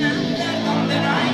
donde no hay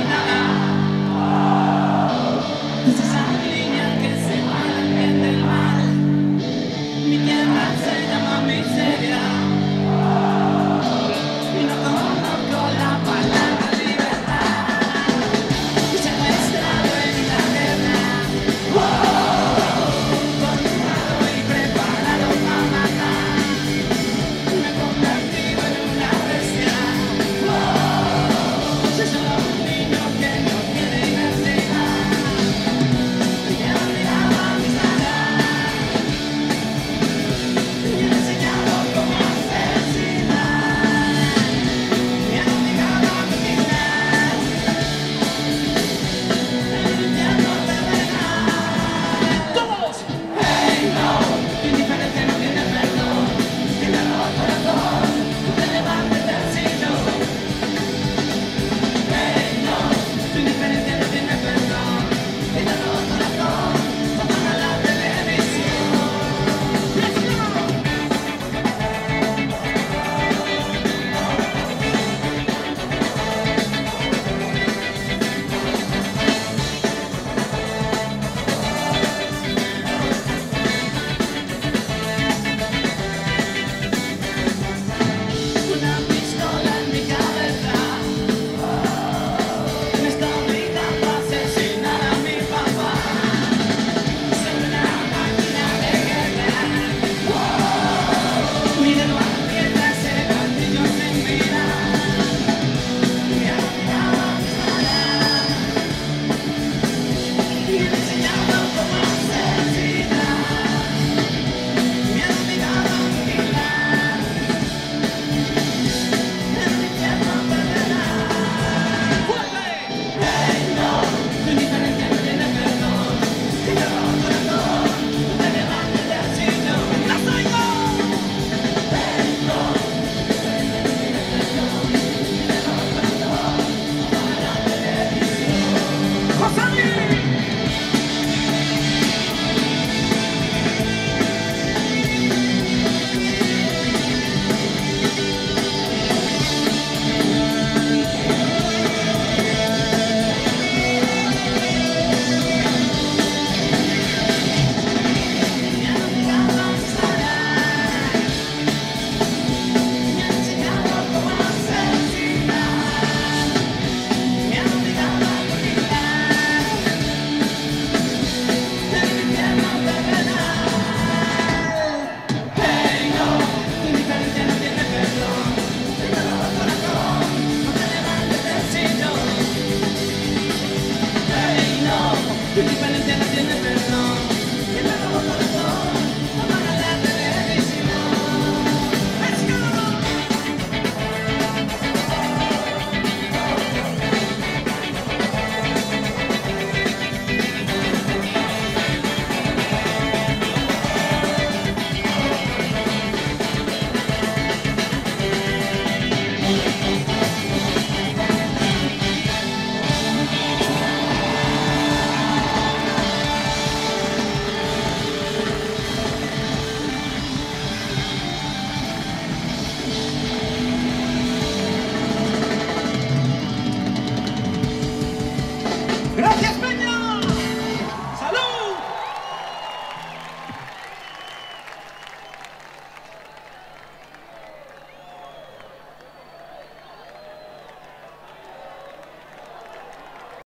Gracias.